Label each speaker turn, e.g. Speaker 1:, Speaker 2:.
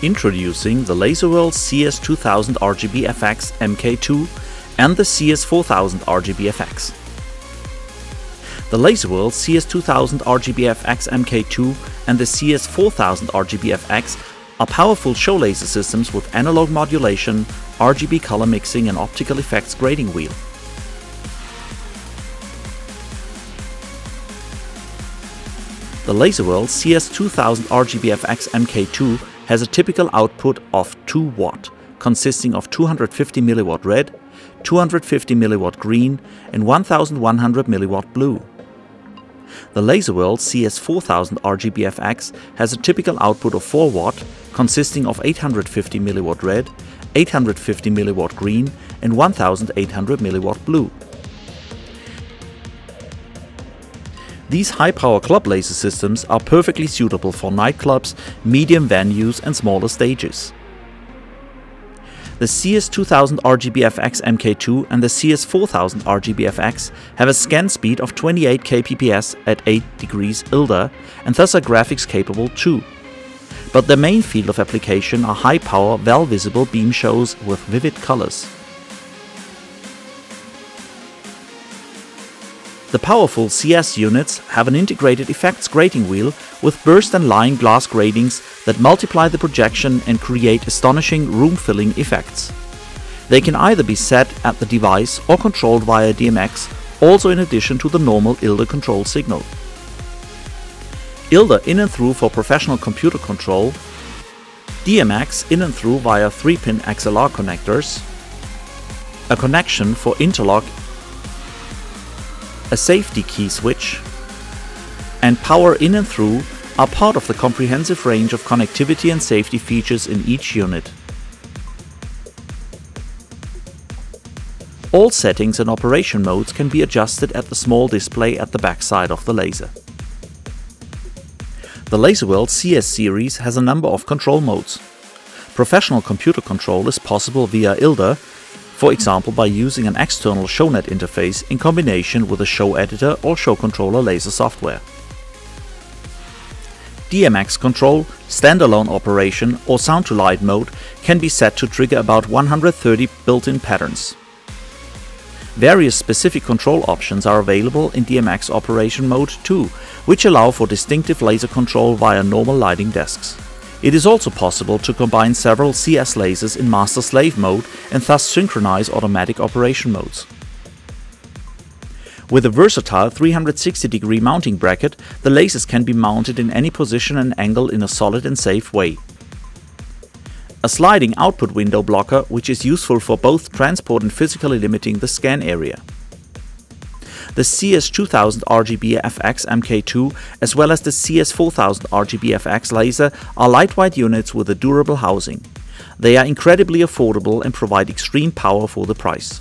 Speaker 1: Introducing the LaserWorld CS2000 RGB-FX MK2 and the CS4000 RGB-FX. The LaserWorld CS2000 RGB-FX MK2 and the CS4000 RGB-FX are powerful show laser systems with analog modulation, RGB color mixing and optical effects grating wheel. The LaserWorld CS2000 RGB-FX MK2 has a typical output of 2 watt, consisting of 250 mW red, 250 mW green and 1100 mW blue. The LaserWorld CS4000 RGB-FX has a typical output of 4 watt, consisting of 850 mW red, 850 mW green and 1800 mW blue. These high-power club laser systems are perfectly suitable for nightclubs, medium venues and smaller stages. The CS2000 RGB-FX MK2 and the CS4000 RGB-FX have a scan speed of 28 kpps at 8 degrees ILDA and thus are graphics capable too. But their main field of application are high-power, well-visible beam shows with vivid colors. The powerful CS units have an integrated effects grating wheel with burst and line glass gratings that multiply the projection and create astonishing room-filling effects. They can either be set at the device or controlled via DMX, also in addition to the normal ILDA control signal. ILDA in and through for professional computer control, DMX in and through via 3-pin XLR connectors, a connection for interlock a safety key switch, and power in and through are part of the comprehensive range of connectivity and safety features in each unit. All settings and operation modes can be adjusted at the small display at the backside of the laser. The LaserWorld CS series has a number of control modes. Professional computer control is possible via ILDA for example by using an external ShowNet interface in combination with a show editor or show controller laser software. DMX control, standalone operation or sound to light mode can be set to trigger about 130 built-in patterns. Various specific control options are available in DMX operation mode too, which allow for distinctive laser control via normal lighting desks. It is also possible to combine several CS lasers in master-slave mode and thus synchronize automatic operation modes. With a versatile 360 degree mounting bracket, the lasers can be mounted in any position and angle in a solid and safe way. A sliding output window blocker which is useful for both transport and physically limiting the scan area the CS2000 RGB-FX MK2 as well as the CS4000 RGB-FX laser are lightweight units with a durable housing. They are incredibly affordable and provide extreme power for the price.